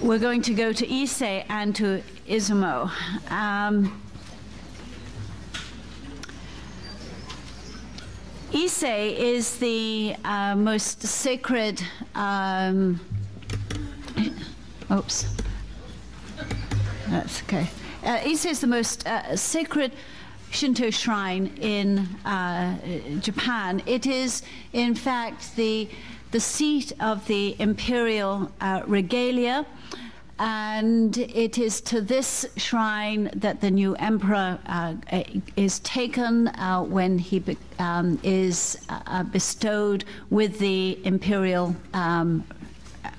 We're going to go to Ise and to Izumo. Um, Ise is the uh, most sacred. Um, oops. That's okay. Uh, Ise is the most uh, sacred Shinto shrine in uh, Japan. It is, in fact, the the seat of the imperial uh, regalia. And it is to this shrine that the new emperor uh, is taken uh, when he be, um, is uh, bestowed with the imperial um,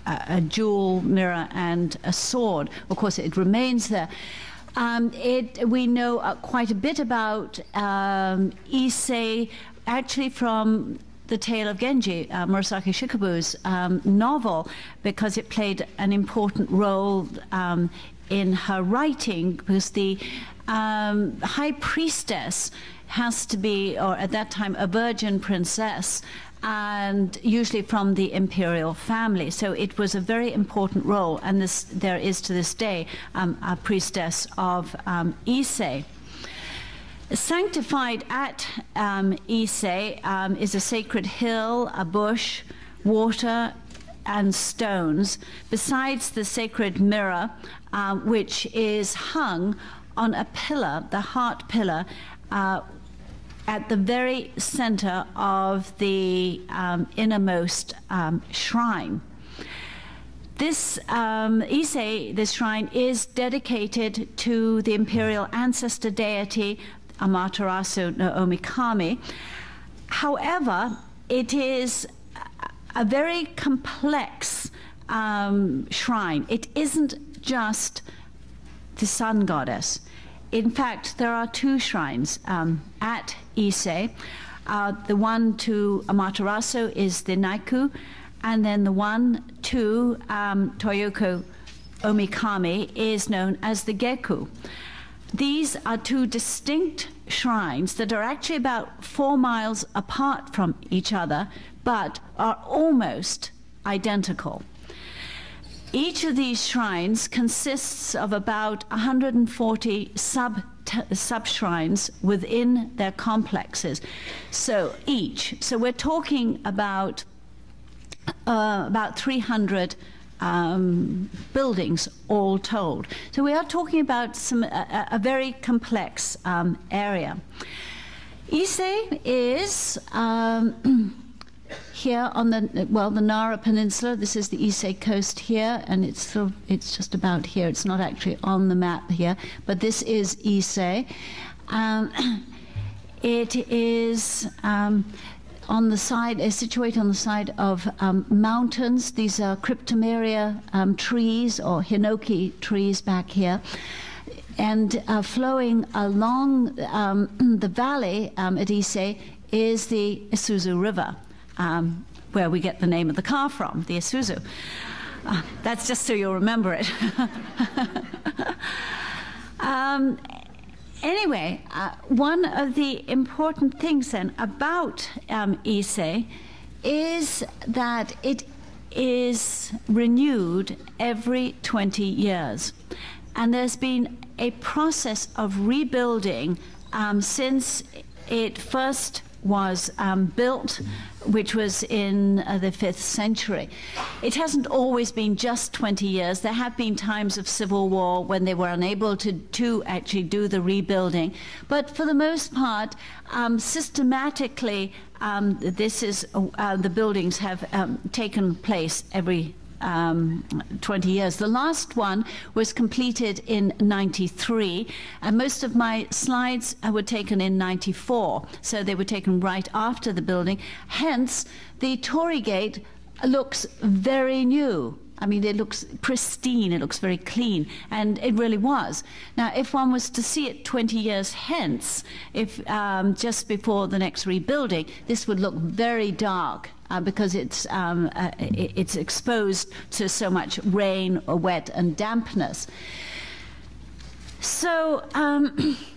a, jewel mirror and a sword. Of course, it remains there. Um, it, we know uh, quite a bit about um, Ise actually from the Tale of Genji, uh, Murasaki Shikibu's um, novel, because it played an important role um, in her writing, because the um, high priestess has to be, or at that time, a virgin princess, and usually from the imperial family. So it was a very important role, and this, there is to this day um, a priestess of um, Ise. Sanctified at um, Ise um, is a sacred hill, a bush, water, and stones, besides the sacred mirror, um, which is hung on a pillar, the heart pillar, uh, at the very center of the um, innermost um, shrine. This um, Ise, this shrine, is dedicated to the imperial ancestor deity Amaterasu no Omikami. However, it is a very complex um, shrine. It isn't just the sun goddess. In fact, there are two shrines um, at Ise. Uh, the one to Amaterasu is the Naiku, and then the one to um, Toyouke Omikami is known as the Geku. These are two distinct shrines that are actually about four miles apart from each other, but are almost identical. Each of these shrines consists of about 140 sub sub shrines within their complexes. So each, so we're talking about uh, about 300 um, buildings all told. So we are talking about some a, a very complex um, area. Ise is um, here on the well the Nara Peninsula. This is the Ise coast here, and it's sort of, it's just about here. It's not actually on the map here, but this is Ise. Um, it is um, on the side, is situated on the side of um, mountains. These are cryptomeria um, trees or hinoki trees back here. And uh, flowing along um, the valley um, at Ise is the Isuzu River, um, where we get the name of the car from, the Isuzu. Uh, that's just so you'll remember it. Um, anyway, uh, one of the important things then about um, is that it is renewed every 20 years. And there's been a process of rebuilding um, since it first was um, built, which was in uh, the 5th century. It hasn't always been just 20 years. There have been times of civil war when they were unable to, to actually do the rebuilding. But for the most part, um, systematically, um, this is uh, the buildings have um, taken place every um, 20 years. The last one was completed in 93, and most of my slides were taken in 94, so they were taken right after the building. Hence, the Torii Gate looks very new. I mean, it looks pristine, it looks very clean, and it really was. Now, if one was to see it 20 years hence, if um, just before the next rebuilding, this would look very dark uh, because it's, um, uh, it's exposed to so much rain, or wet, and dampness. So, um,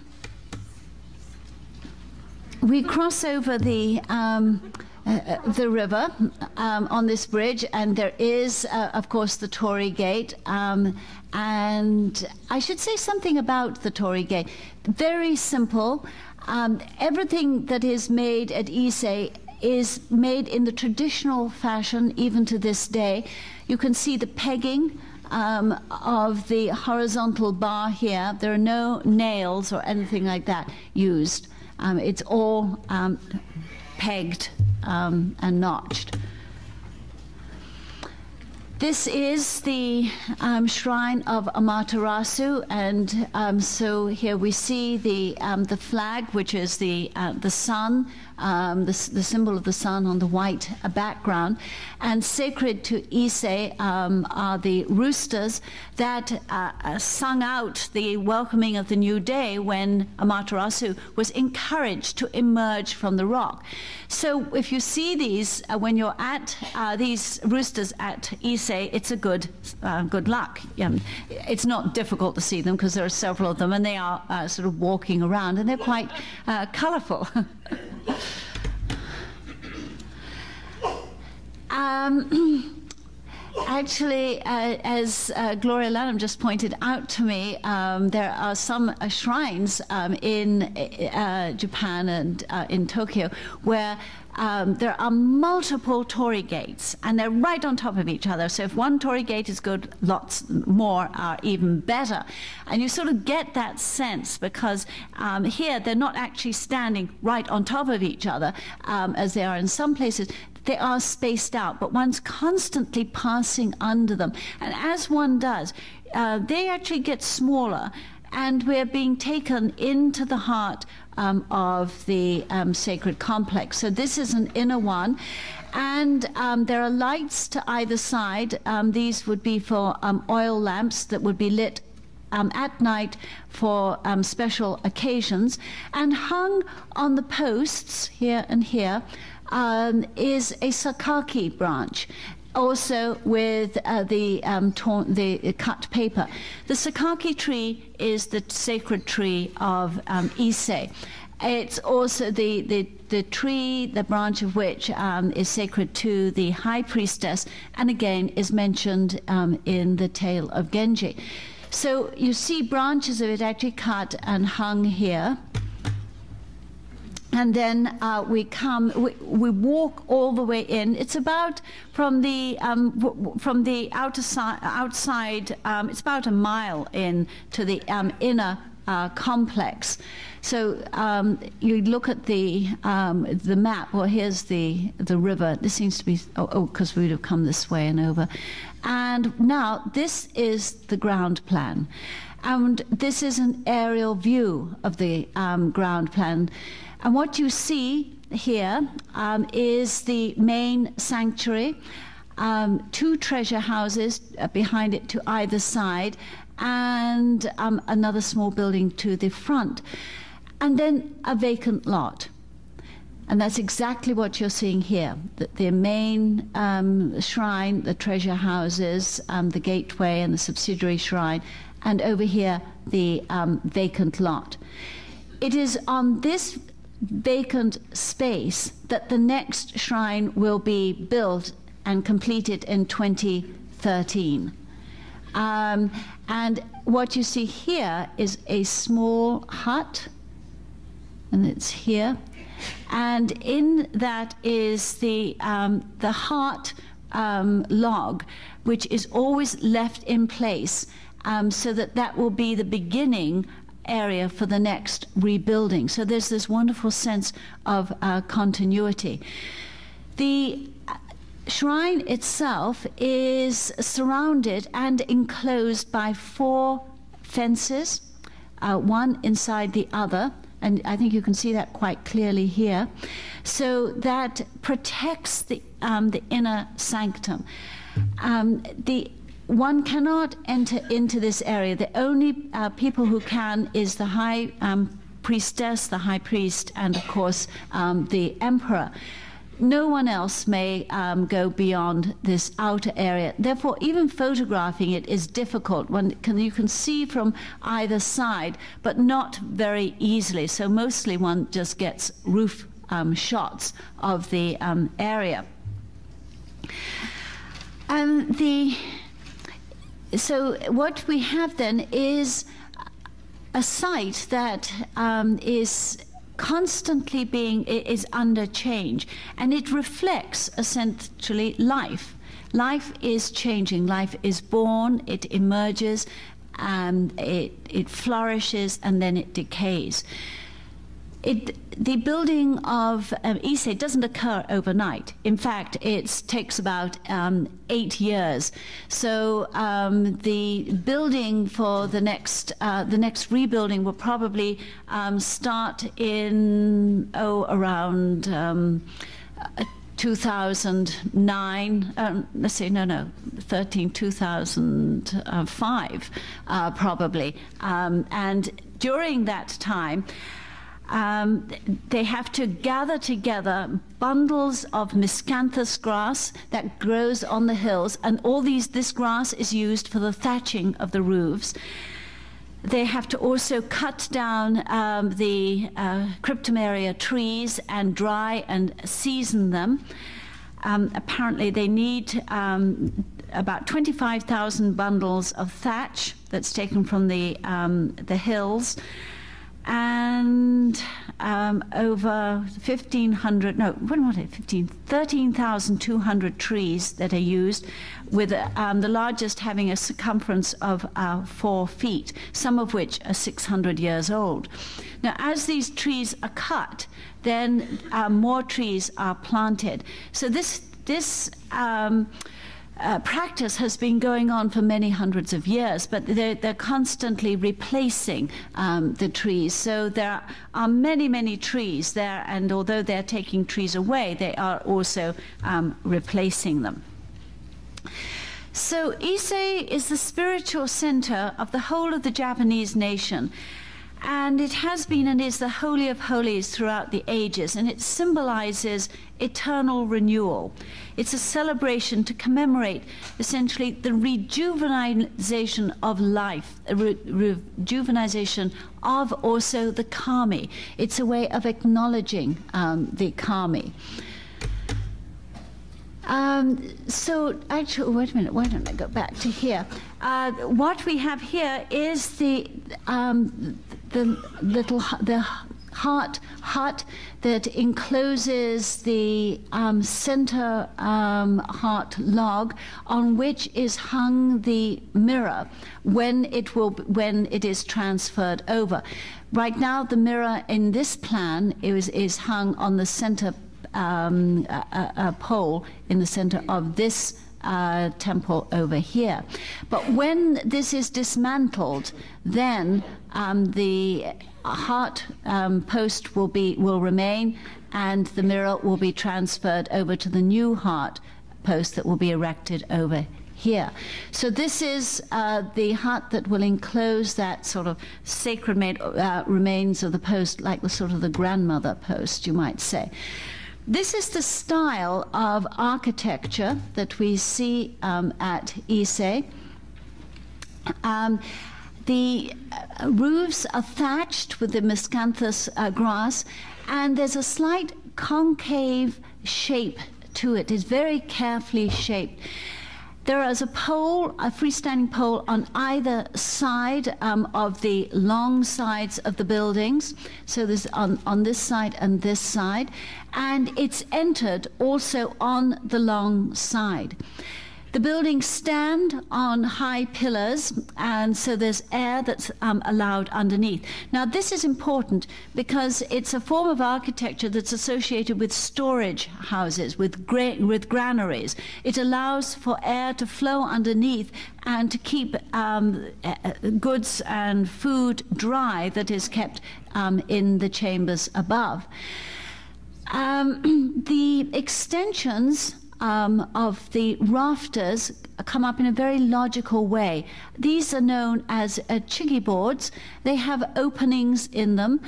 we cross over the um, uh, the river um, on this bridge, and there is, uh, of course, the Torii Gate. Um, and I should say something about the Torii Gate. Very simple. Um, everything that is made at Ise is made in the traditional fashion, even to this day. You can see the pegging. Um, of the horizontal bar here, there are no nails or anything like that used. Um, it's all um, pegged um, and notched. This is the um, shrine of Amaterasu, and um, so here we see the um, the flag, which is the uh, the sun, um, the, the, symbol of the sun on the white uh, background, and sacred to Ise um, are the roosters that uh, uh, sung out the welcoming of the new day when Amaterasu was encouraged to emerge from the rock. So if you see these uh, when you're at uh, these roosters at Ise it's a good, uh, good luck. Um, it's not difficult to see them because there are several of them and they are sort of walking around and they're quite colourful. um, Actually, uh, as uh, Gloria Lanham just pointed out to me, um, there are some uh, shrines um, in uh, Japan and uh, in Tokyo where um, there are multiple torii gates, and they're right on top of each other. So if one torii gate is good, lots more are even better. And you sort of get that sense because um, here they're not actually standing right on top of each other um, as they are in some places. They are spaced out, but one's constantly passing under them. And as one does, uh, they actually get smaller and we're being taken into the heart um, of the um, sacred complex. So this is an inner one. And um, there are lights to either side. Um, these would be for um, oil lamps that would be lit um, at night for um, special occasions. And hung on the posts here and here um, is a sakaki branch also with uh, the, um, torn, the cut paper. The sakaki tree is the sacred tree of um, Ise. It's also the, the, the tree, the branch of which um, is sacred to the high priestess, and again is mentioned um, in the tale of Genji. So you see branches of it actually cut and hung here and then uh, we come we, we, walk all the way in. It's about from the um, from the outer si- outside um, it's about a mile in to the um, inner uh, complex. So um, you look at the um, the map. Well here's the the river. This seems to be oh because oh, we would have come this way and over. And now this is the ground plan. And this is an aerial view of the um, ground plan and what you see here um, is the main sanctuary, um, two treasure houses uh, behind it to either side, and um, another small building to the front, and then a vacant lot. And that's exactly what you're seeing here. The, the main um, shrine, the treasure houses, um, the gateway, and the subsidiary shrine, and over here, the um, vacant lot. It is on this vacant space that the next shrine will be built and completed in 2013. Um, and what you see here is a small hut, and it's here. And in that is the, um, the heart um, log, which is always left in place um, so that that will be the beginning area for the next rebuilding. So there's this wonderful sense of uh, continuity. The uh, shrine itself is surrounded and enclosed by four fences, uh, one inside the other. And I think you can see that quite clearly here. So that protects the, um, the inner sanctum. Um, the one cannot enter into this area. The only uh, people who can is the high um, priestess, the high priest, and of course um, the emperor. No one else may um, go beyond this outer area. Therefore, even photographing it is difficult. Can, you can see from either side, but not very easily. So mostly one just gets roof um, shots of the um, area. And the so what we have then is a site that um, is constantly being is under change. And it reflects essentially life. Life is changing. Life is born it emerges and it, it flourishes and then it decays it, the building of um, doesn't occur overnight. In fact, it takes about um, eight years. So um, the building for the next uh, the next rebuilding will probably um, start in oh around. Um, 2009, um, let's say, no, no, 13, 2005, uh, probably. Um, and during that time, um, they have to gather together bundles of miscanthus grass that grows on the hills, and all these this grass is used for the thatching of the roofs. They have to also cut down um, the uh, cryptomeria trees and dry and season them. Um, apparently, they need um, about 25,000 bundles of thatch that's taken from the, um, the hills and um, over 1,500, no, what was it, 15, 13,200 trees that are used, with um, the largest having a circumference of uh, four feet, some of which are 600 years old. Now, as these trees are cut, then uh, more trees are planted. So this, this um, uh, practice has been going on for many hundreds of years, but they're, they're constantly replacing um, the trees. So there are many, many trees there, and although they're taking trees away, they are also um, replacing them. So Ise is the spiritual center of the whole of the Japanese nation. And it has been and is the Holy of Holies throughout the ages, and it symbolizes eternal renewal. It's a celebration to commemorate essentially the rejuvenization of life, re- rejuvenization of also the kami. It's a way of acknowledging um, the kami. Um, so actually, wait a minute. Why don't I go back to here? Uh, what we have here is the um, the little the heart hut that encloses the um, center um, heart log on which is hung the mirror when it will when it is transferred over. Right now, the mirror in this plan is is hung on the center um, a, a pole in the center of this uh, temple over here. But when this is dismantled, then um, the heart um, post will be will remain, and the mirror will be transferred over to the new heart post that will be erected over here. So this is uh, the hut that will enclose that sort of sacred made, uh, remains of the post, like the sort of the grandmother post, you might say. This is the style of architecture that we see um, at Ise. Um, the uh, roofs are thatched with the miscanthus uh, grass, and there's a slight concave shape to it. It's very carefully shaped. There is a pole, a freestanding pole on either side um, of the long sides of the buildings. So there's on, on this side and this side. And it's entered also on the long side. The buildings stand on high pillars, and so there's air that's um, allowed underneath. Now, this is important because it's a form of architecture that's associated with storage houses, with, gra- with granaries. It allows for air to flow underneath and to keep um, goods and food dry that is kept um, in the chambers above. Um, the extensions um, of the rafters come up in a very logical way. These are known as uh, chigi boards. They have openings in them.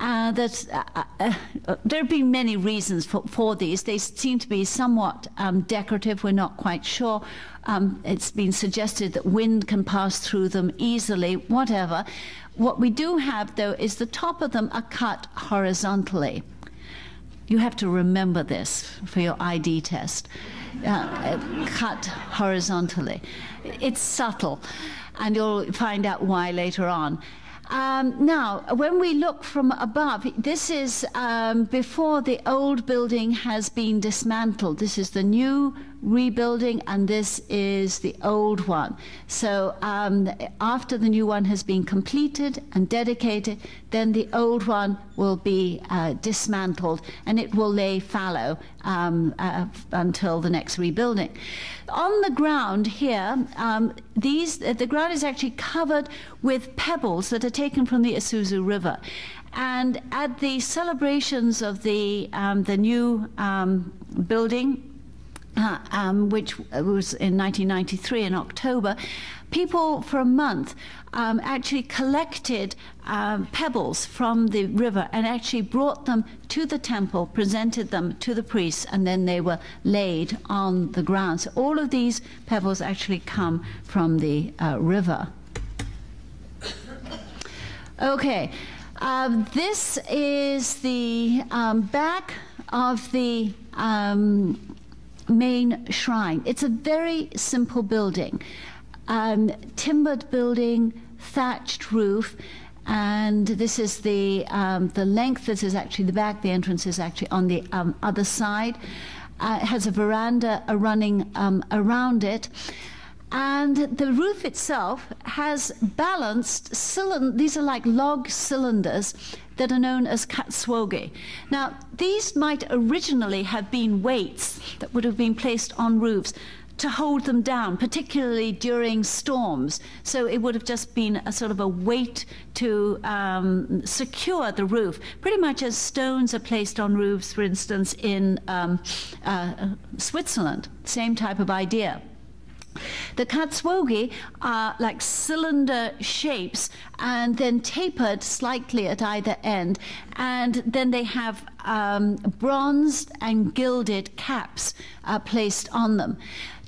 Uh, that uh, uh, uh, there have been many reasons for, for these. They seem to be somewhat um, decorative. We're not quite sure. Um, it's been suggested that wind can pass through them easily. Whatever. What we do have, though, is the top of them are cut horizontally You have to remember this for your ID test. Uh, cut horizontally. It's subtle, and you'll find out why later on. Um, now, when we look from above, this is um, before the old building has been dismantled. This is the new rebuilding, and this is the old one. So um, after the new one has been completed and dedicated, then the old one will be uh, dismantled and it will lay fallow um, uh, until the next rebuilding. On the ground here, um, these the ground is actually covered with pebbles that are taken from the Isuzu River. And at the celebrations of the um, the new um, building uh, um, which was in 1993 in October, people for a month um, actually collected um, pebbles from the river and actually brought them to the temple, presented them to the priests, and then they were laid on the ground. So all of these pebbles actually come from the uh, river. Okay, uh, this is the um, back of the um, main shrine. It's a very simple building, um, timbered building, thatched roof, and this is the um, the length. This is actually the back. The entrance is actually on the um, other side. Uh, it has a veranda uh, running um, around it. And the roof itself has balanced cylinders, these are like log cylinders that are known as katsuogi. Now, these might originally have been weights that would have been placed on roofs to hold them down, particularly during storms. So it would have just been a sort of a weight to um, secure the roof, pretty much as stones are placed on roofs, for instance, in um, uh, Switzerland. Same type of idea. The katsuogi are like cylinder shapes and then tapered slightly at either end, and then they have um, bronzed and gilded caps uh, placed on them.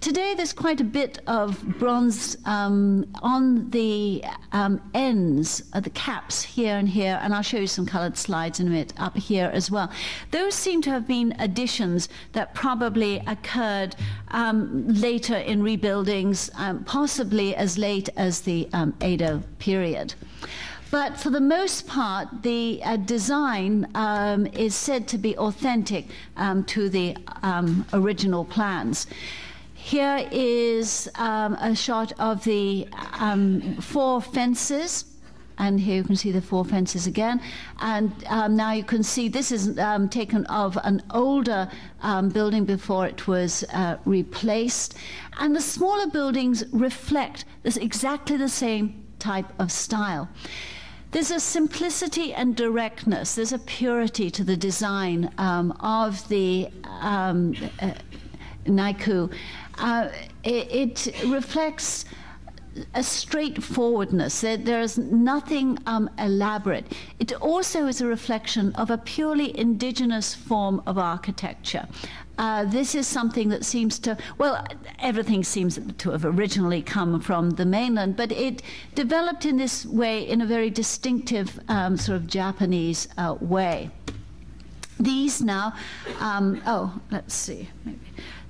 Today, there's quite a bit of bronze um, on the um, ends of the caps here and here, and I'll show you some colored slides in a minute up here as well. Those seem to have been additions that probably occurred um, later in rebuildings, um, possibly as late as the um, Edo period. But for the most part, the uh, design um, is said to be authentic um, to the um, original plans. Here is um, a shot of the um, four fences. And here you can see the four fences again. And um, now you can see this is um, taken of an older um, building before it was uh, replaced. And the smaller buildings reflect this exactly the same type of style. There's a simplicity and directness, there's a purity to the design um, of the uh, Naiku uh, it, it, reflects a straightforwardness. There, there's nothing um, elaborate. It also is a reflection of a purely indigenous form of architecture. Uh, this is something that seems to, well, everything seems to have originally come from the mainland, but it developed in this way in a very distinctive um, sort of Japanese uh, way. These now, um, oh, let's see, maybe.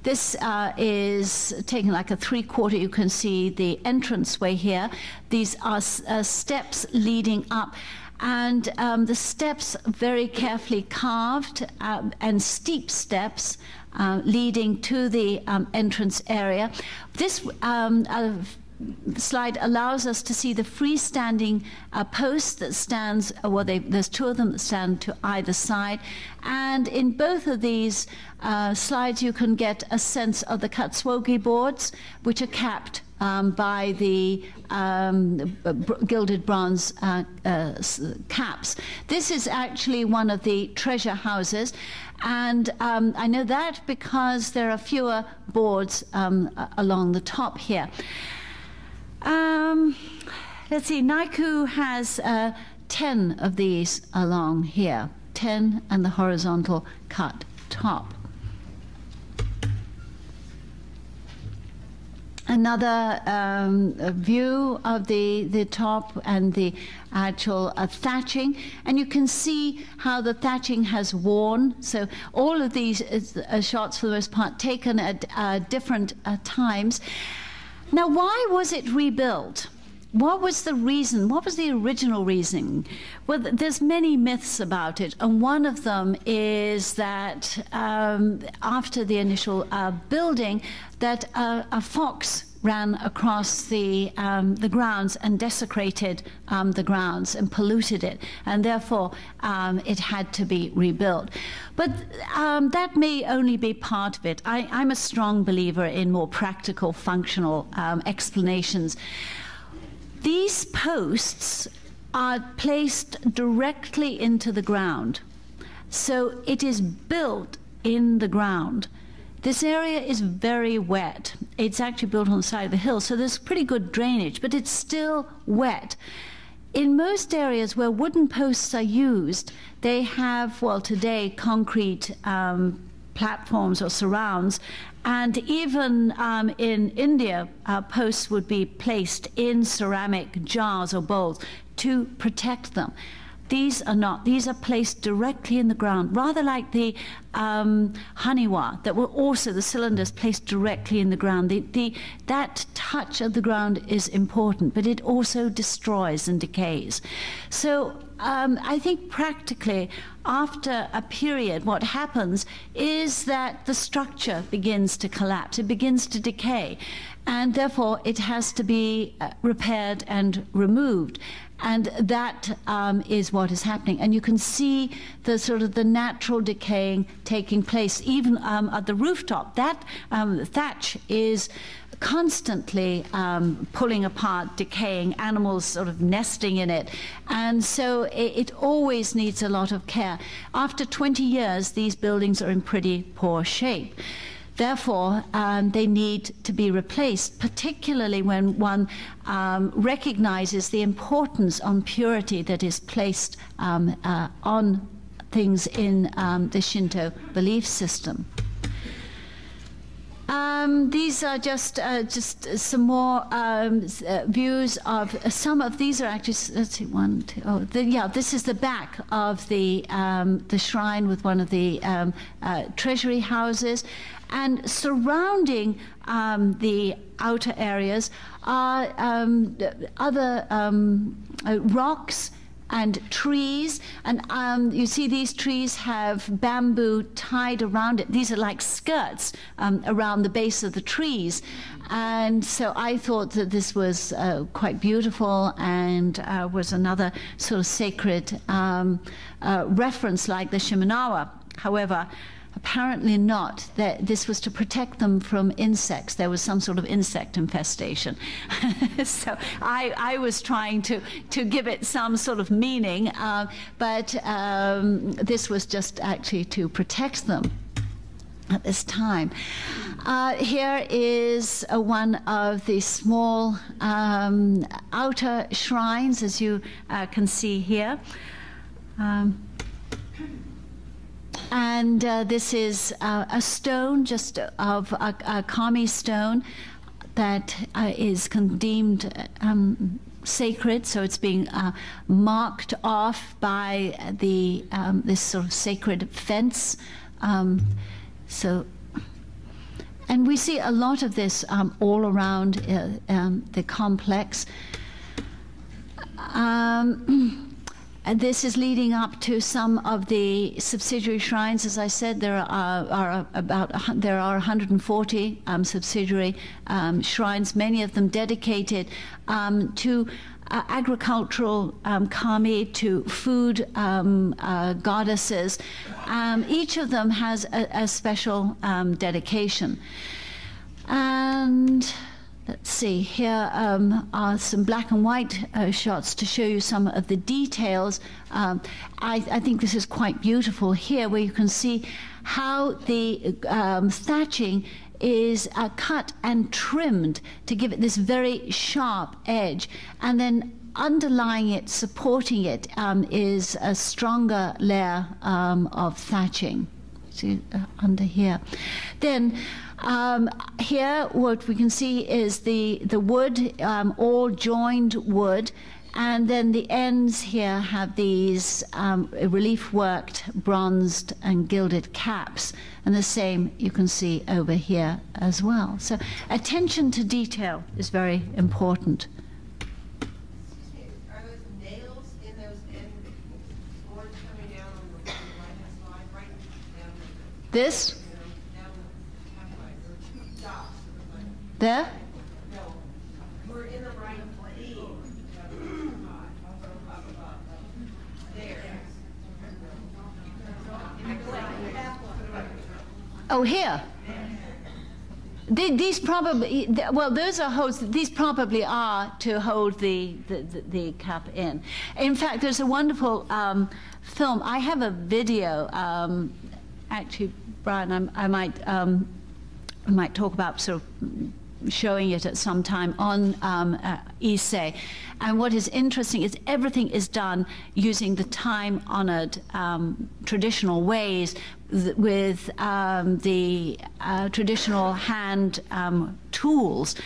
This uh, is taken like a three quarter. You can see the entranceway here. These are uh, steps leading up and um, the steps very carefully carved uh, and steep steps uh, leading to the um, entrance area. This um, uh, slide allows us to see the freestanding uh, post that stands, uh, well, they, there's two of them that stand to either side. And in both of these uh, slides, you can get a sense of the Katsuogi boards, which are capped um, by the um, gilded bronze uh, uh, caps. This is actually one of the treasure houses. And um, I know that because there are fewer boards um, along the top here. Um, let's see, Naiku has uh, 10 of these along here, 10 and the horizontal cut top. another um, view of the, the top and the actual uh, thatching. And you can see how the thatching has worn. So all of these uh, shots, for the most part, taken at uh, different uh, times. Now, why was it rebuilt? what was the reason? What was the original reasoning? Well, there's many myths about it, and one of them is that um, after the initial uh, building, that uh, a fox ran across the um, the grounds and desecrated um, the grounds and polluted it, and therefore um, it had to be rebuilt. But um, that may only be part of it. I, am a strong believer in more practical, functional um, explanations. These posts are placed directly into the ground. So it is built in the ground. This area is very wet. It's actually built on the side of the hill, so there's pretty good drainage, but it's still wet. In most areas where wooden posts are used, they have, well, today, concrete um, platforms or surrounds, and even um, in India, uh, posts would be placed in ceramic jars or bowls to protect them. These are not. These are placed directly in the ground, rather like the um, haniwa that were also the cylinders placed directly in the ground. The, the, that touch of the ground is important, but it also destroys and decays. So um, I think practically, after a period, what happens is that the structure begins to collapse, it begins to decay, and therefore it has to be uh, repaired and removed. And that um, is what is happening. And you can see the sort of the natural decaying taking place, even um, at the rooftop. That um, thatch is constantly um, pulling apart, decaying, animals sort of nesting in it. And so it, it, always needs a lot of care. After 20 years, these buildings are in pretty poor shape. Therefore, um, they need to be replaced, particularly when one um, recognizes the importance on purity that is placed um, uh, on things in um, the Shinto belief system. Um, these are just uh, just some more um, uh, views of uh, some of these are actually let's see one two oh the, yeah this is the back of the um, the shrine with one of the um, uh, treasury houses. And surrounding um, the outer areas are um, other uh, rocks and trees. And um, you see these trees have bamboo tied around it. These are like skirts um, around the base of the trees. And so I thought that this was uh, quite beautiful and uh, was another sort of sacred um, uh, reference like the Shimenawa. However, Apparently not. That this was to protect them from insects. There was some sort of insect infestation. so I, I, was trying to, to give it some sort of meaning, uh, but um, this was just actually to protect them at this time. Uh, here is uh, one of the small um, outer shrines, as you uh, can see here. Um, and uh, this is uh, a stone, just of a, a kami stone, that uh, is deemed um, sacred. So it's being uh, marked off by the um, this sort of sacred fence. Um, so. And we see a lot of this um, all around uh, um, the complex. And this is leading up to some of the subsidiary shrines. As I said, there are, are about there are 140 um, subsidiary um, shrines, many of them dedicated um, to uh, agricultural um, kami, to food um, uh, goddesses. Um, each of them has a, a special dedication, and Let's see, here um, are some black and white uh, shots to show you some of the details. Um, I, I, think this is quite beautiful here, where you can see how the um, thatching is uh, cut and trimmed to give it this very sharp edge. And then underlying it, supporting it, um, is a stronger layer um, of thatching. See, uh, under here. Then um, here, what we can see is the the wood, um, all joined wood, and then the ends here have these um, relief worked, bronzed, and gilded caps. And the same you can see over here as well. So attention to detail is very important. Are those nails in those end boards coming down on the right-hand side, right down the, This, you know, down the halfway, or two dots, or like, there, no, we're in the right beam. There. oh, here. The- These probably, well, those are holes, these probably are to hold the, the, the- the cap in. In fact, there's a wonderful um, film. I have a video, um, actually, Brian, I'm, I might, um, I might talk about sort of showing it at some time on um, uh, Ise. And what is interesting is everything is done using the time honored um, traditional ways th- with um, the uh, traditional hand um, tools.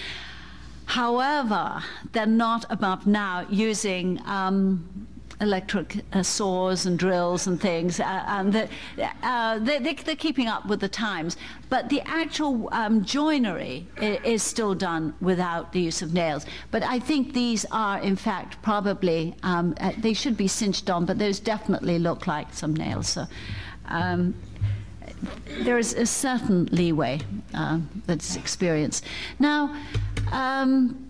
However, they're not above now using um, electric uh, saws and drills and things, uh, and the, uh, they, they're keeping up with the times. But the actual um, joinery is still done without the use of nails. But I think these are, in fact, probably, um, uh, they should be cinched on, but those definitely look like some nails. So, um, there is a certain leeway uh, that's experienced. Now, um,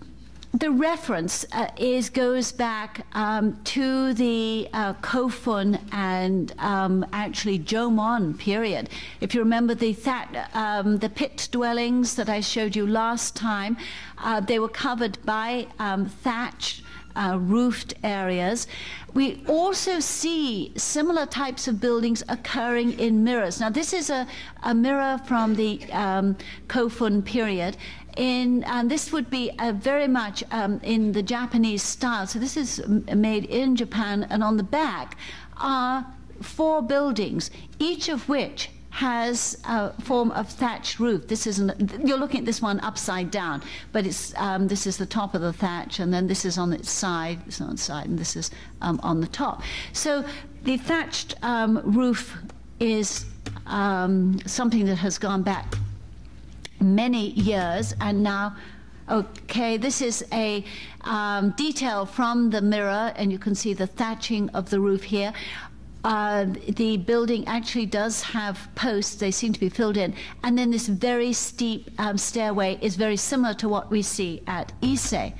the reference uh, is goes back um, to the uh, Kofun and um, actually Jomon period. If you remember the that um, the pit dwellings that I showed you last time, uh, they were covered by um, thatch uh, roofed areas. We also see similar types of buildings occurring in mirrors. Now, this is a, a mirror from the um, Kofun period. In, and this would be uh, very much um, in the Japanese style. So this is made in Japan, and on the back are four buildings, each of which has a form of thatched roof. This is an, you're looking at this one upside down, but it's um, this is the top of the thatch, and then this is on its side. It's on its side, and this is um, on the top. So the thatched um, roof is um, something that has gone back many years, and now. Okay, this is a um, detail from the mirror, and you can see the thatching of the roof here. Uh, the building actually does have posts, they seem to be filled in. And then this very steep um, stairway is very similar to what we see at Ise.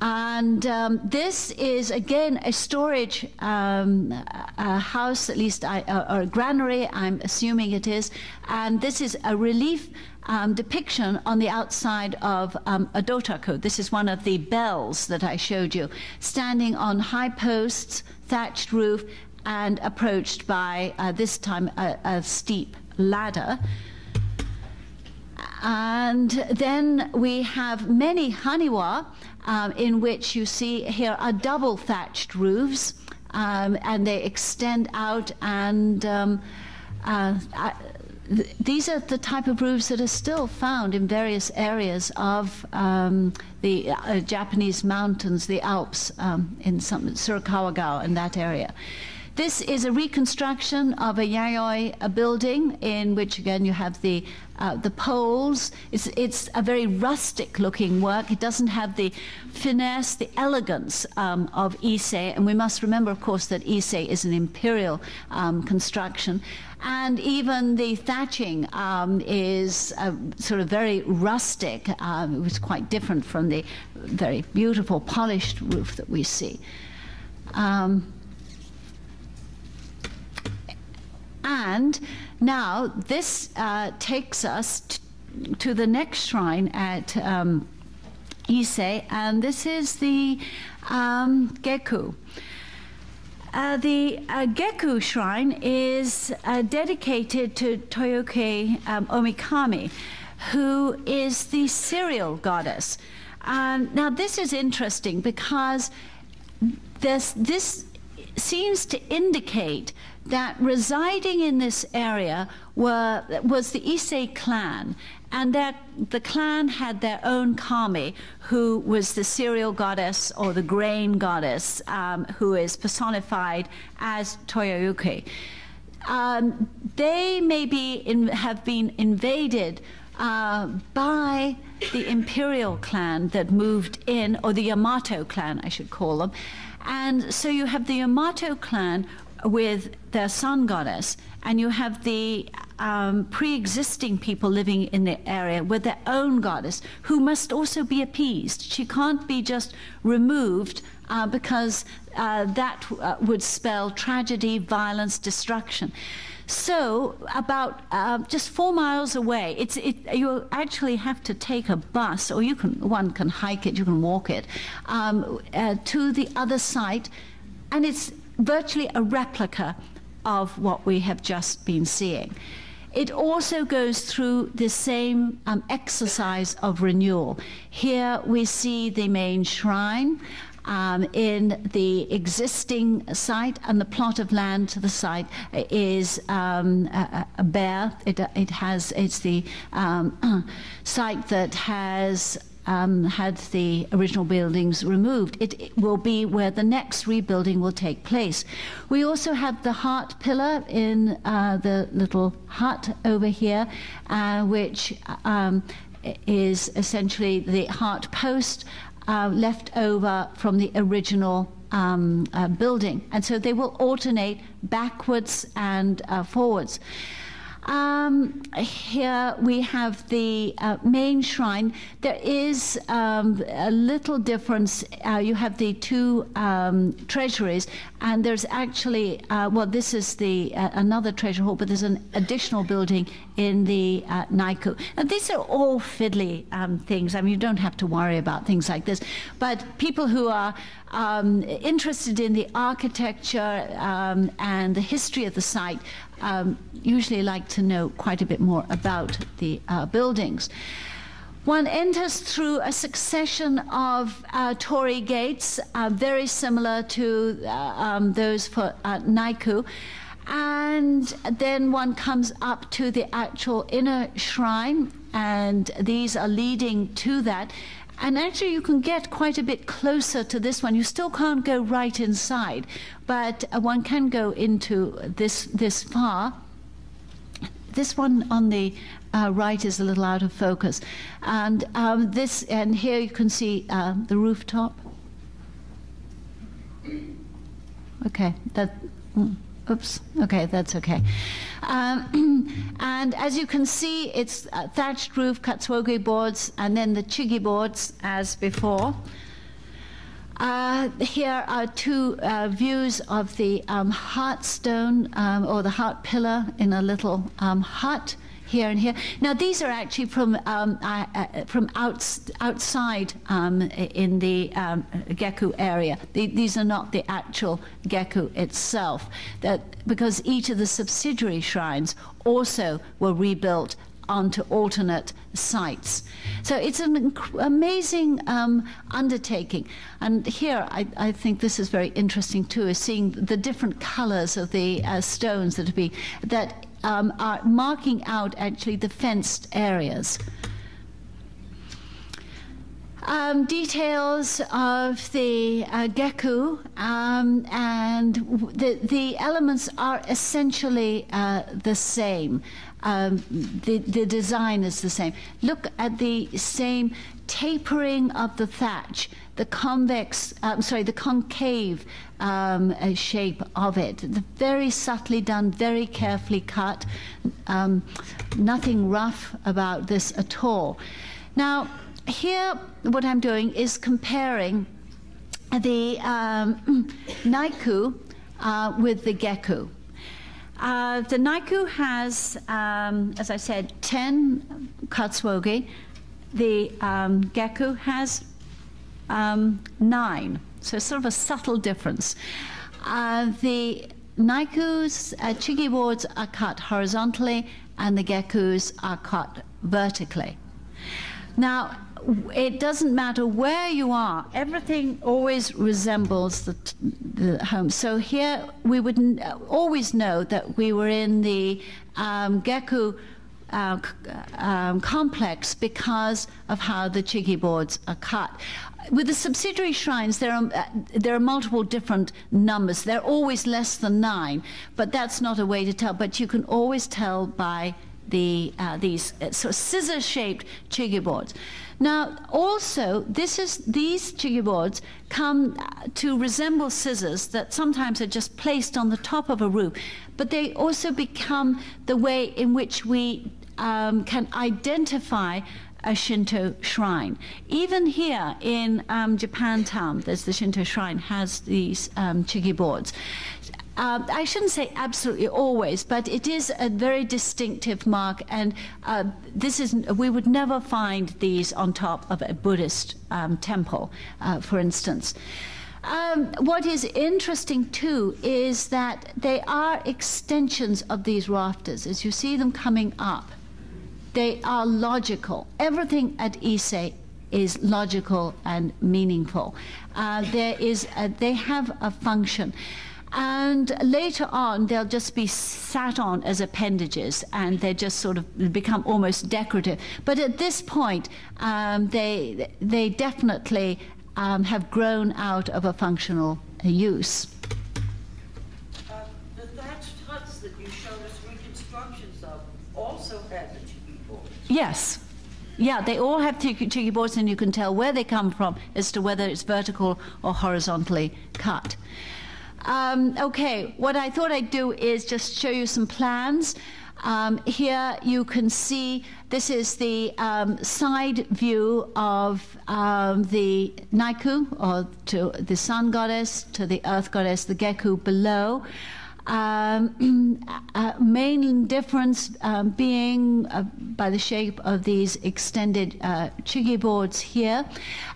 And um, this is again a storage um, a house, at least I, or a granary, I'm assuming it is. And this is a relief um, depiction on the outside of um, a dotaku. This is one of the bells that I showed you, standing on high posts, thatched roof, and approached by uh, this time a, a steep ladder. And then we have many haniwa, um, in which you see here are double thatched roofs, um, and they extend out. And um, uh, I, th- these are the type of roofs that are still found in various areas of um, the uh, Japanese mountains, the Alps, um, in some Shirakawa and that area. This is a reconstruction of a yayoi a building in which again you have the uh, the poles. It's it's a very rustic looking work. It doesn't have the finesse, the elegance um, of Ise, and we must remember, of course, that Ise is an imperial um, construction. And even the thatching um, is uh, sort of very rustic. Um, it was quite different from the very beautiful polished roof that we see. Um, and now this uh, takes us to the next shrine at um, Ise, and this is the um, Geku. Uh, the uh, Geku shrine is uh, dedicated to Toyouke um, Omikami, who is the cereal goddess. Now, this is interesting because this, this seems to indicate that residing in this area were, was the Ise clan, and that the clan had their own kami, who was the cereal goddess or the grain goddess, um, who is personified as Toyoyuki. Um, they maybe in, have been invaded uh, by the imperial clan that moved in, or the Yamato clan, I should call them. And so you have the Yamato clan with their sun goddess, and you have the um, pre existing people living in the area with their own goddess who must also be appeased. She can't be just removed uh, because uh, that uh, would spell tragedy, violence, destruction. So, about uh, just four miles away, it's, it, you actually have to take a bus, or you can one can hike it, you can walk it, um, uh, to the other site, and it's virtually a replica of what we have just been seeing. It also goes through the same um, exercise of renewal. Here we see the main shrine um, in the existing site, and the plot of land to the site is um, a, a bare. It, it, has it's the um, site that has um, had the original buildings removed. It, it, will be where the next rebuilding will take place. We also have the heart pillar in uh, the little hut over here, uh, which um, is essentially the heart post uh, left over from the original um, uh, building. And so they will alternate backwards and uh, forwards. Um, here we have the uh, main shrine. There is um, a little difference. Uh, you have the two um, treasuries, and there's actually, uh, well, this is the uh, another treasure hall, but there's an additional building in the uh, Naiku. And these are all fiddly um, things. I mean, you don't have to worry about things like this. But people who are um, interested in the architecture um, and the history of the site um, usually like to know quite a bit more about the uh, buildings. One enters through a succession of uh, torii gates, uh, very similar to uh, um, those for uh, Naiku. And then one comes up to the actual inner shrine, and these are leading to that. And actually, you can get quite a bit closer to this one. You still can't go right inside, but uh, one can go into this this far. This one on the uh, right is a little out of focus, and um, this and here you can see uh, the rooftop. Okay, that. Mm. Oops, okay, that's okay. Um, and as you can see, it's thatched roof, katsuogi boards, and then the chigi boards as before. Uh, here are two uh, views of the um, heart stone um, or the heart pillar in a little um, hut here and here. Now, these are actually from um, uh, from outs- outside um, in the um, Geku area. The, these are not the actual Geku itself. That because each of the subsidiary shrines also were rebuilt onto alternate sites. So it's an amazing um, undertaking. And here, I, I, think this is very interesting too, is seeing the different colors of the uh, stones that been that um, are marking out actually the fenced areas. Um, details of the uh, geku, um, and the, the elements are essentially uh, the same. Um, the, the design is the same. Look at the same tapering of the thatch, the convex, uh, sorry, the concave um, uh, shape of it. The Very subtly done, very carefully cut. Um, nothing rough about this at all. Now, here, what I'm doing is comparing the um, Naiku uh, with the Geku. Uh, the Naiku has, um, as I said, 10 katsuogi. The um, Geku has um, nine. So it's sort of a subtle difference. Uh, the Naiku's uh, chigi boards are cut horizontally and the Gekus are cut vertically. Now, it doesn't matter where you are, everything always resembles the, the home. So here we would always know that we were in the um, Geku uh, um, complex because of how the chigi boards are cut. With the subsidiary shrines, there are, uh, there are multiple different numbers. They're always less than nine, but that's not a way to tell. But you can always tell by the, uh, these uh, sort of scissor-shaped chigi boards. Now, also, this is, these chigi boards come uh, to resemble scissors that sometimes are just placed on the top of a roof, but they also become the way in which we um, can identify a Shinto shrine. Even here in um, Japantown, there's the Shinto shrine has these um, chigi boards. Uh, I shouldn't say absolutely always, but it is a very distinctive mark, and uh, this is we would never find these on top of a Buddhist um, temple, uh, for instance. Um, what is interesting too is that they are extensions of these rafters. As you see them coming up, they are logical. Everything at Ise is logical and meaningful. Uh, there is a, they have a function. And later on, they'll just be sat on as appendages and they just sort of become almost decorative. But at this point, um, they, they definitely um, have grown out of a functional use. Uh, The thatched huts that you showed us reconstructions of also had the boards. Yes. Yeah, they all have tiki tiki boards, and you can tell where they come from as to whether it's vertical or horizontally cut. Um, okay, what I thought I'd do is just show you some plans. Um, here you can see this is the um, side view of um, the Naiku, or to the sun goddess, to the earth goddess, the Geku below. Uh, main difference um, being uh, by the shape of these extended uh, chigi boards here.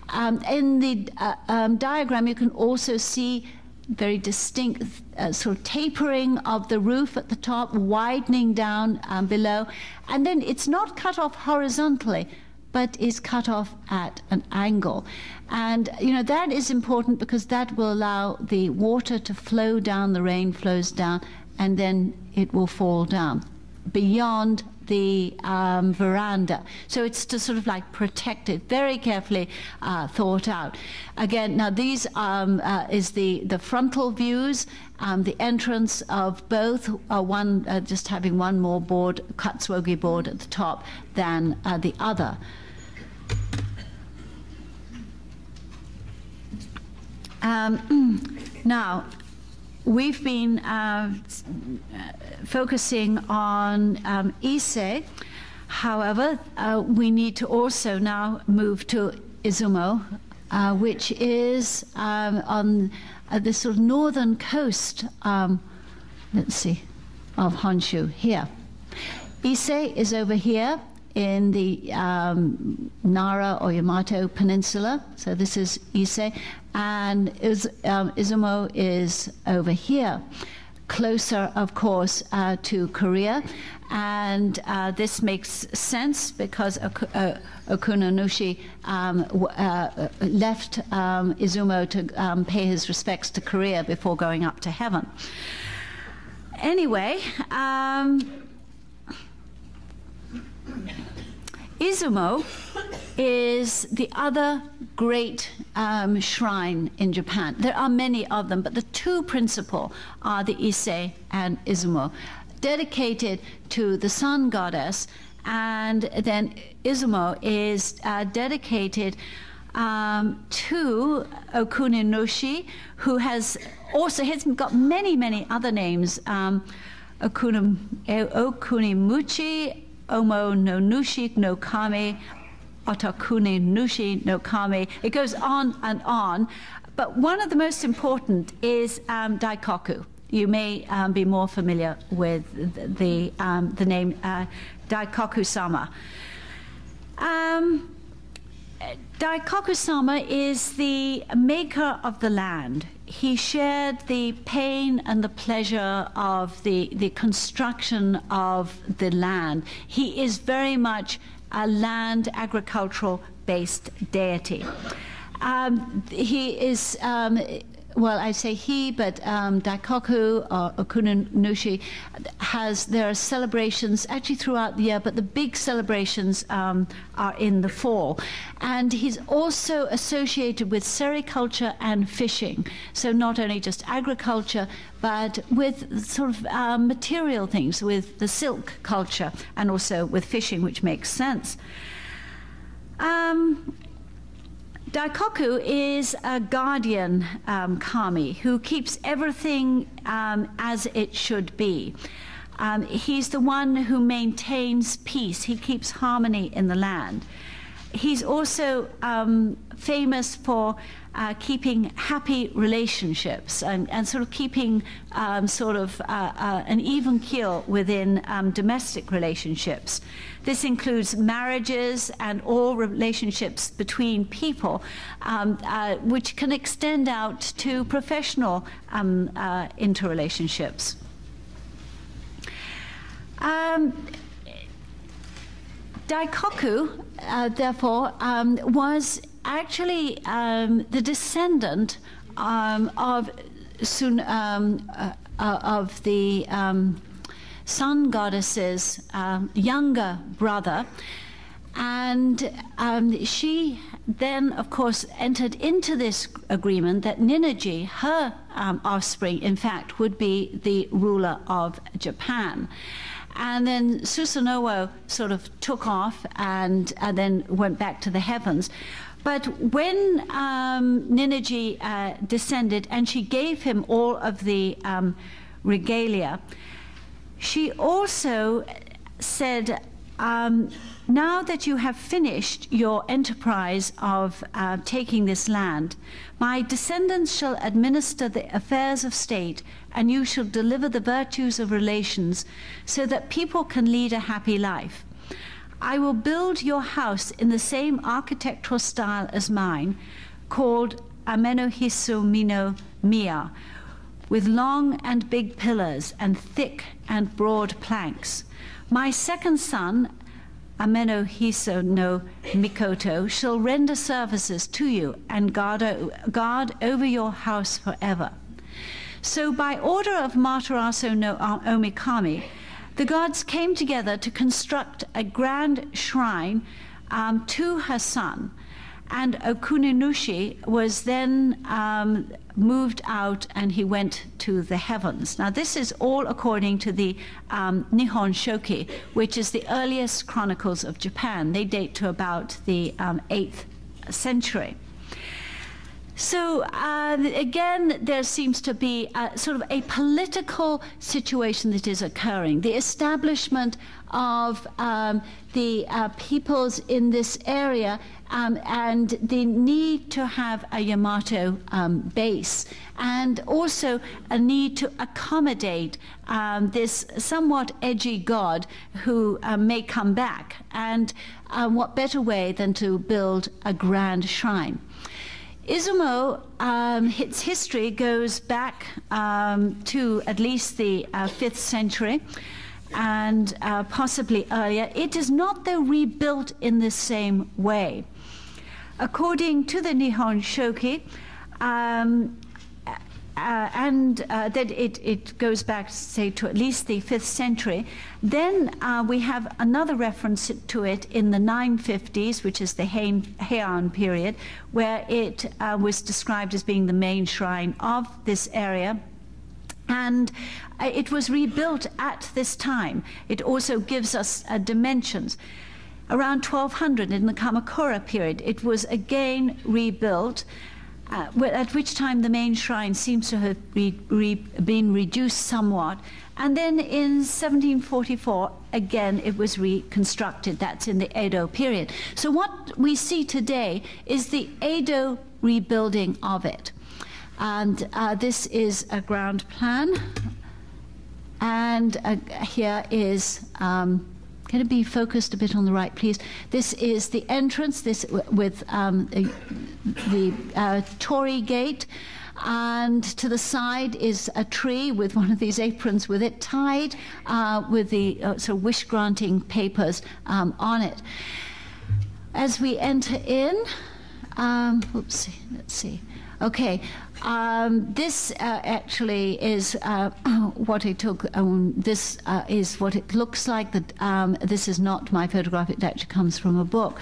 Um, in the uh, diagram, you can also see very distinct uh, sort of tapering of the roof at the top, widening down um, below, and then it's not cut off horizontally, but is cut off at an angle. And you know that is important because that will allow the water to flow down, the rain flows down, and then it will fall down beyond the um, veranda. So it's to sort of like protect it, very carefully uh, thought out. Again, now these um, uh, is the, the frontal views, um, the entrance of both, uh, one uh, just having one more board, Katsuogi board at the top than uh, the other. Um, now, we've been uh, focusing on um, Ise. However, uh, we need to also now move to Izumo, uh, which is um, on uh, the sort of northern coast, um, let's see, of Honshu here. Ise is over here in the um, Nara or Yamato Peninsula. So this is Ise, and Iz, um, Izumo is over here, closer, of course, uh, to Korea. And uh, this makes sense because Ok- uh, Okuninushi um, w- uh, left um, Izumo to um, pay his respects to Korea before going up to heaven. Anyway, um, Izumo is the other great um, shrine in Japan. There are many of them, but the two principal are the Ise and Izumo, dedicated to the sun goddess. And then Izumo is uh, dedicated um, to Okuni Nushi, who has also has got many, many other names. Um, Okuni, Okunimuchi, Omo no Nushi no kami, Otakuni Nushi no kami. It goes on and on. But one of the most important is um, Daikoku. You may um, be more familiar with the, the, um, the name uh, Daikoku sama. Um, Daikoku sama is the maker of the land. He shared the pain and the pleasure of the, the construction of the land. He is very much a land agricultural based deity. Um, he is um, well, I say he, but um, Daikoku or Okuninushi has there are celebrations actually throughout the year, but the big celebrations um, are in the fall. And he's also associated with sericulture and fishing. So not only just agriculture, but with sort of uh, material things, with the silk culture, and also with fishing, which makes sense. Um, Daikoku is a guardian um, kami who keeps everything um, as it should be. Um, he's the one who maintains peace, he keeps harmony in the land. He's also um, famous for uh, keeping happy relationships and, and sort of keeping um, sort of uh, uh, an even keel within um, domestic relationships. This includes marriages and all relationships between people, um, uh, which can extend out to professional um, uh, interrelationships. Um, Daikoku, uh, therefore, um, was actually um, the descendant um, of Sun, um, uh, uh, of the um, sun goddess's um, younger brother. And um, she then, of course, entered into this agreement that Ninigi, her offspring, in fact, would be the ruler of Japan. And then Susanoo sort of took off and, and then went back to the heavens. But when um, Ninigi uh, descended and she gave him all of the um, regalia, she also said, um, Now that you have finished your enterprise of uh, taking this land, my descendants shall administer the affairs of state, and you shall deliver the virtues of relations, so that people can lead a happy life. I will build your house in the same architectural style as mine, called Amenohisu Mino Mia, with long and big pillars and thick and broad planks. My second son, Amenohiso no Mikoto, shall render services to you and guard, guard over your house forever. So, by order of Amaterasu no Omikami, the gods came together to construct a grand shrine um, to her son. And Okuninushi was then um, moved out and he went to the heavens. Now, this is all according to the um, Nihon Shoki, which is the earliest chronicles of Japan. They date to about the 8th um, century. So uh, again, there seems to be a, sort of a political situation that is occurring. The establishment of um, the uh, peoples in this area um, and the need to have a Yamato um, base, and also a need to accommodate um, this somewhat edgy god who uh, may come back. And uh, what better way than to build a grand shrine? Izumo, um, its history goes back um, to at least the uh, 5th century and uh, possibly earlier. It is not, though, rebuilt in the same way. According to the Nihon Shoki, um, uh, and uh, that it, it goes back, say, to at least the 5th century. Then uh, we have another reference to it in the 950s, which is the Heian period, where it uh, was described as being the main shrine of this area. And uh, it was rebuilt at this time. It also gives us uh, dimensions. Around 1200 in the Kamakura period, it was again rebuilt uh, at which time the main shrine seems to have re, re, been reduced somewhat. And then in 1744, again, it was reconstructed. That's in the Edo period. So what we see today is the Edo rebuilding of it. And uh, this is a ground plan. And uh, here is um, can it be focused a bit on the right, please? This is the entrance, this with um, the, uh, torii gate. And to the side is a tree with one of these aprons with it tied uh, with the uh, sort of wish granting papers um, on it. as we enter in, um, oops, let's see. Okay, um, this uh, actually is uh, what it took. Um, this uh, is what it looks like. That um, this is not my photograph. It actually comes from a book,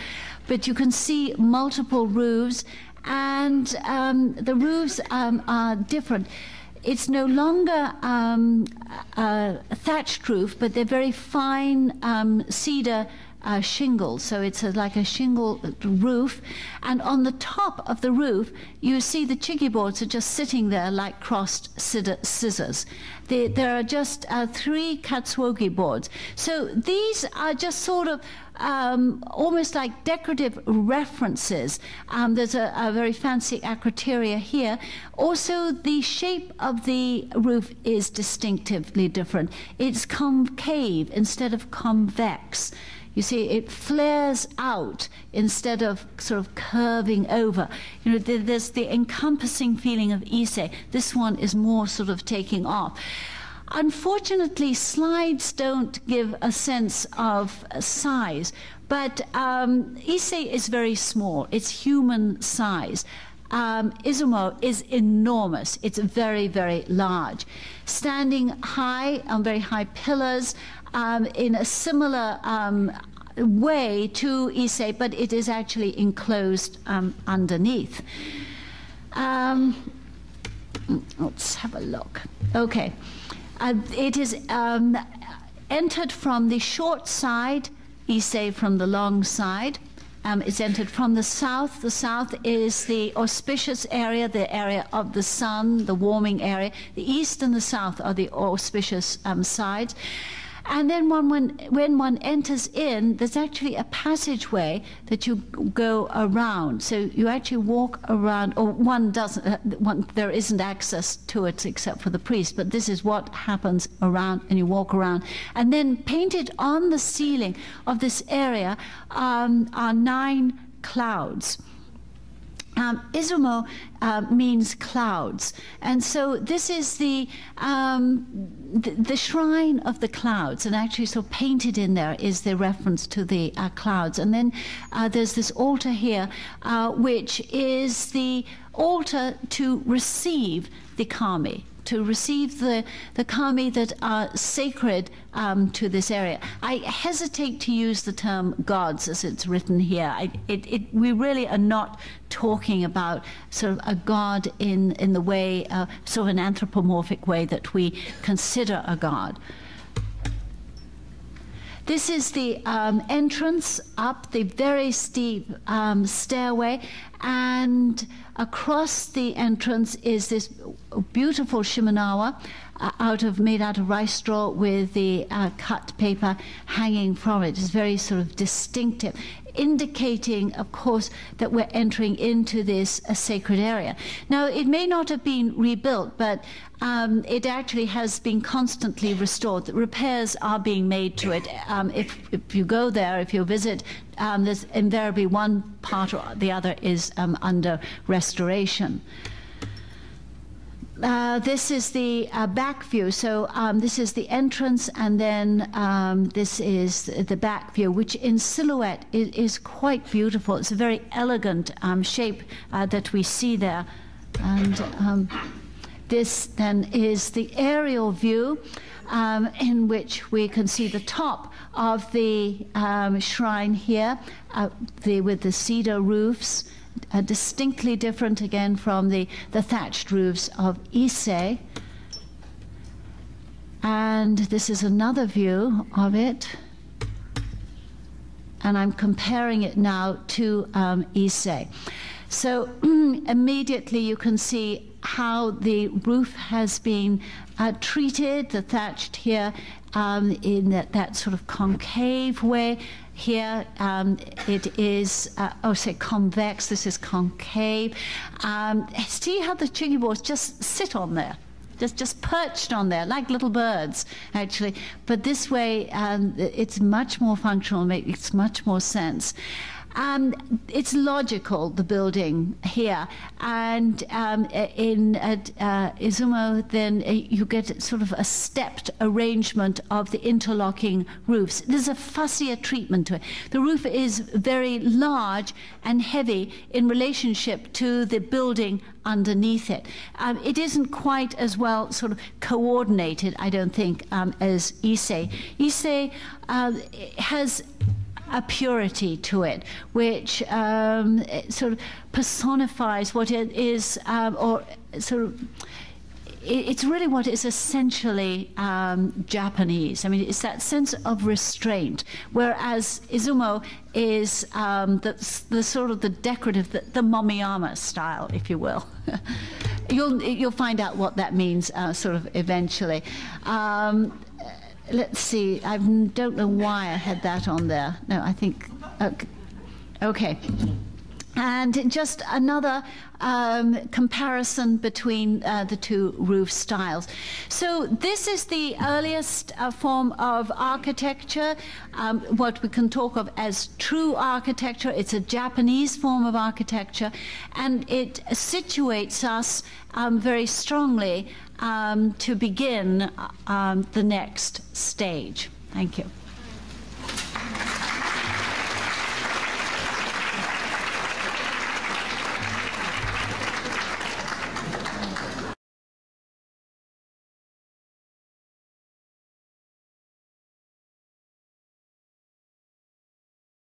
but you can see multiple roofs, and um, the roofs um, are different. It's no longer um, a thatched roof, but they're very fine cedar uh, shingle. So it's a, like a shingle roof. And on the top of the roof, you see the chigi boards are just sitting there like crossed scissors. They, there are just uh, three katsuogi boards. So these are just sort of um, almost like decorative references. Um, there's a, a, very fancy acroteria here. Also, the shape of the roof is distinctively different. It's concave instead of convex. You see, it flares out instead of sort of curving over. You know, there's the encompassing feeling of Ise. This one is more sort of taking off. Unfortunately, slides don't give a sense of size, but um, Ise is very small. It's human size. Um, Izumo is enormous. It's very, very large. Standing high on very high pillars, um, in a similar um, way to Ise, but it is actually enclosed um, underneath. Um, let's have a look. Okay. Uh, it is um, entered from the short side, Ise from the long side. Um, it's entered from the south. The south is the auspicious area, the area of the sun, the warming area. The east and the south are the auspicious um, sides. And then when one, when one enters in, there's actually a passageway that you go around. So you actually walk around, or one doesn't, uh, one, there isn't access to it except for the priest, but this is what happens around, and you walk around. And then painted on the ceiling of this area um, are nine clouds. Um, Izumo uh, means clouds, and so this is the, um, the, the shrine of the clouds, and actually, so painted in there is the reference to the uh, clouds. And then uh, there's this altar here, uh, which is the altar to receive the kami to receive the, the kami that are sacred um, to this area. I hesitate to use the term gods as it's written here. I, it, it, we really are not talking about sort of a god in, in the way, uh, sort of an anthropomorphic way that we consider a god. This is the um, entrance up the very steep um, stairway, and across the entrance is this beautiful shimenawa uh, out of made out of rice straw with the uh, cut paper hanging from it. It's very sort of distinctive indicating, of course, that we're entering into this sacred area. Now, it may not have been rebuilt, but um, it actually has been constantly restored. Repairs are being made to it. Um, if, if, you go there, if you visit, um, there's invariably one part or the other is um, under restoration. Uh, this is the uh, back view. So um, this is the entrance, and then um, this is the back view, which in silhouette is, is quite beautiful. It's a very elegant um, shape uh, that we see there. And um, this then is the aerial view. Um, in which we can see the top of the um, shrine here, uh, the, with the cedar roofs, uh, distinctly different again from the, the thatched roofs of Ise. And this is another view of it. And I'm comparing it now to um, Ise. So immediately you can see how the roof has been uh, treated, the thatched here um, in that, that, sort of concave way. Here um, it is, uh, oh, say convex, this is concave. Um, see how the chigi boards just sit on there? Just, just perched on there, like little birds, actually. But this way, um, it's much more functional, makes much more sense. Um, it's logical, the building here. And um, in uh, Izumo, then uh, you get sort of a stepped arrangement of the interlocking roofs. There's a fussier treatment to it. The roof is very large and heavy in relationship to the building underneath it. Um, it isn't quite as well sort of coordinated, I don't think, um, as Ise. Ise uh, has a purity to it, which um, sort of personifies what it is, um, or sort of it's really what is essentially um, Japanese. I mean, it's that sense of restraint, whereas Izumo is um, the, the, sort of the decorative, the, the Momoyama style, if you will. you'll, you'll find out what that means uh, sort of eventually. Um, let's see, I don't know why I had that on there. No, I think, okay. okay. And just another um, comparison between uh, the two roof styles. So this is the earliest uh, form of architecture, um, what we can talk of as true architecture. It's a Japanese form of architecture, and it situates us um, very strongly um, to begin uh, um, the next stage. Thank you.